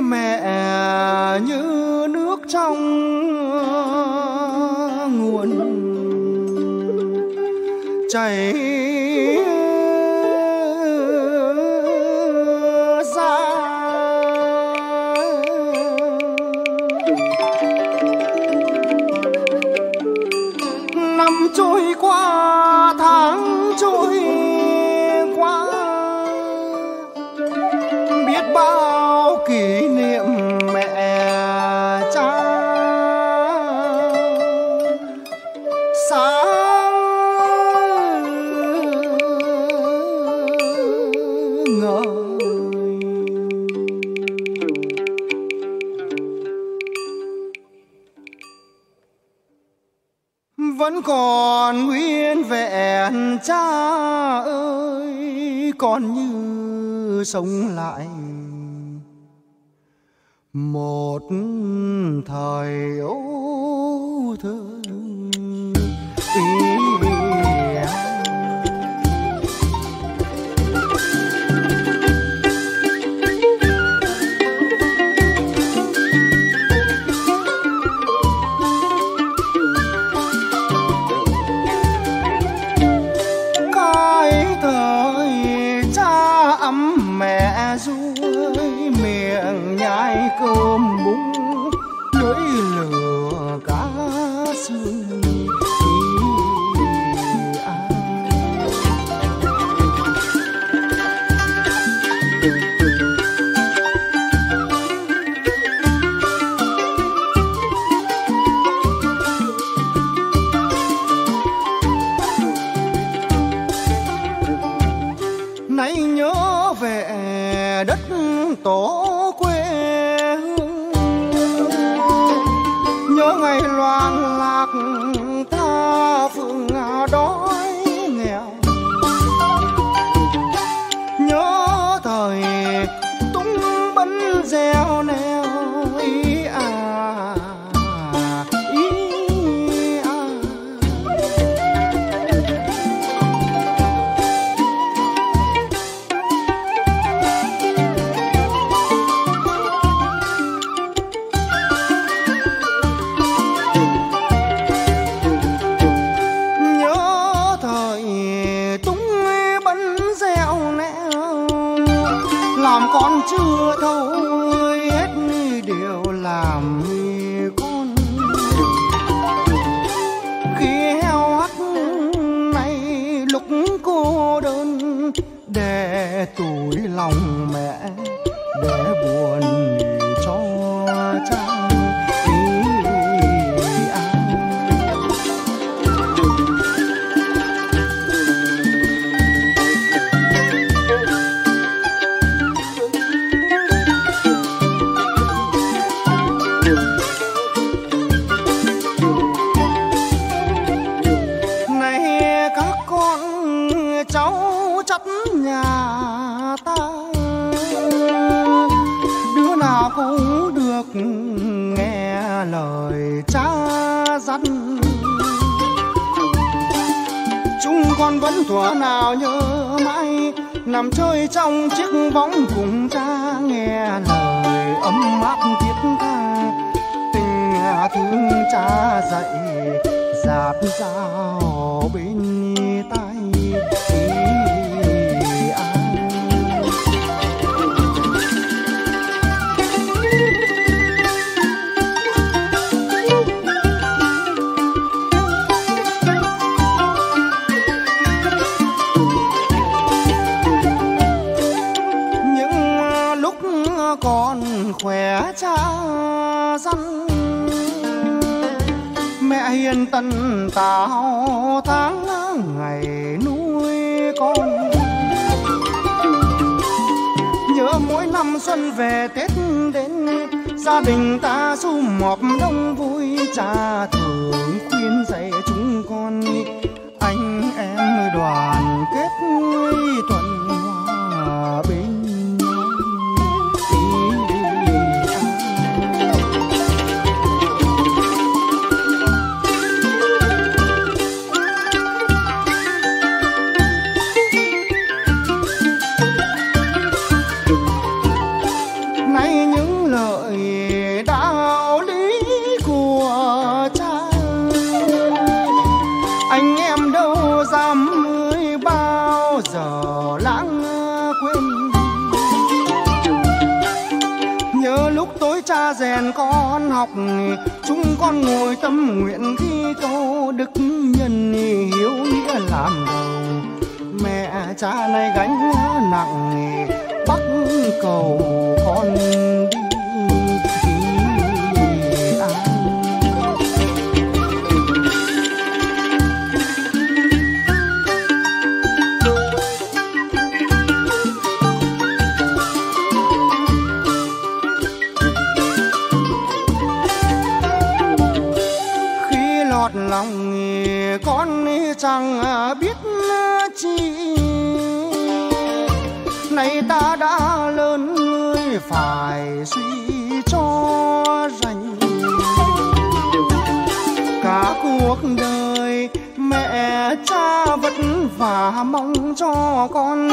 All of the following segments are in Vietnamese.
mẹ như nước trong nguồn chảy ra. Còn nguyên vẹn cha ơi còn như sống lại. Một thời ấu thơ tổ quê hương. Nhớ ngày loạn lạc tha phương đói nghèo. Nhớ thời tung bấn gieo con vẫn thuở nào nhớ mãi, nằm chơi trong chiếc bóng cùng cha nghe lời ấm áp thiết tha. Tình thương cha dạy dạt dao bên ta. Tân tạo tháng ngày nuôi con. Nhớ mỗi năm xuân về tết đến, gia đình ta sum họp đông vui, cha thường khuyên dạy chúng con. Anh em đoàn kết thuận hòa bình. Học, chúng con ngồi tâm nguyện khi câu đức nhân hiếu nghĩa làm đầu mẹ cha này gánh nặng bắc cầu con đi. Lòng con chẳng à, biết à, chi. Nay ta đã lớn người, phải suy cho rành. Cả cuộc đời, mẹ cha vất vả mong cho con.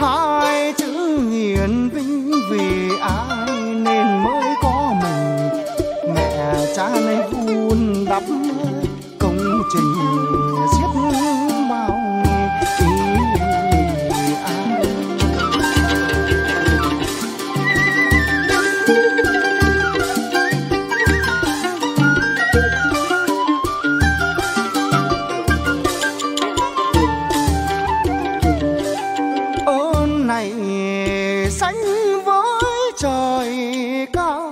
Hai chữ hiền vinh vì ai nên mới có mình. Mẹ cha này xanh với trời cao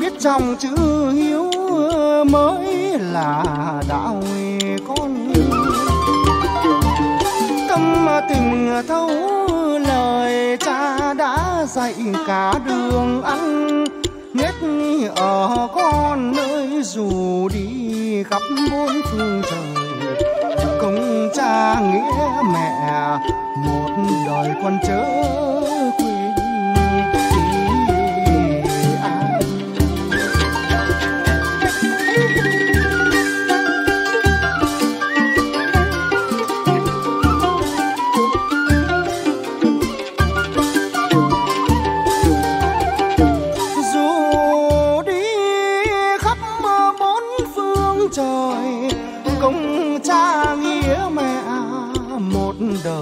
biết trong chữ hiếu mới là đạo con tâm tình thấu lời cha đã dạy cả đường ăn nhất ở con nơi dù đi khắp bốn phương trời. Công cha nghĩa mẹ, một đời con chớ quên.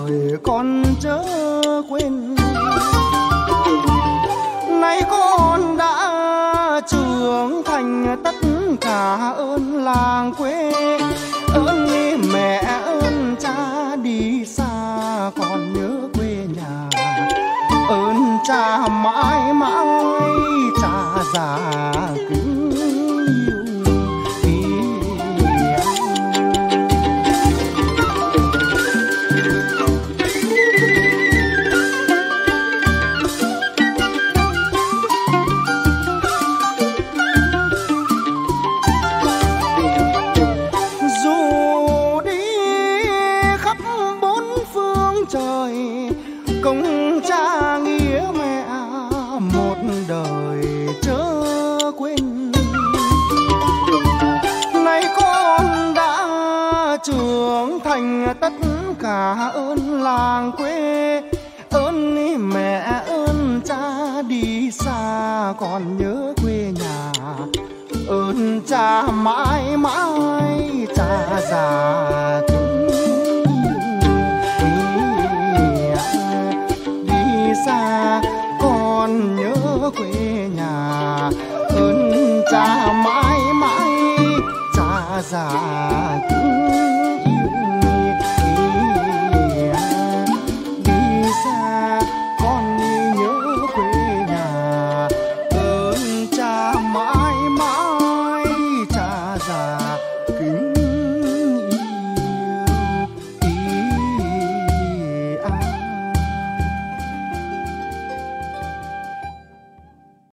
Đời con chớ quên. Nay con đã trưởng thành, tất cả ơn làng quê. Ơn mẹ, ơn cha đi xa, còn nhớ quê nhà. Ơn cha mãi mãi cả ơn làng quê, ơn mẹ, ơn cha đi xa, còn nhớ quê nhà. Ơn cha mãi mãi, cha già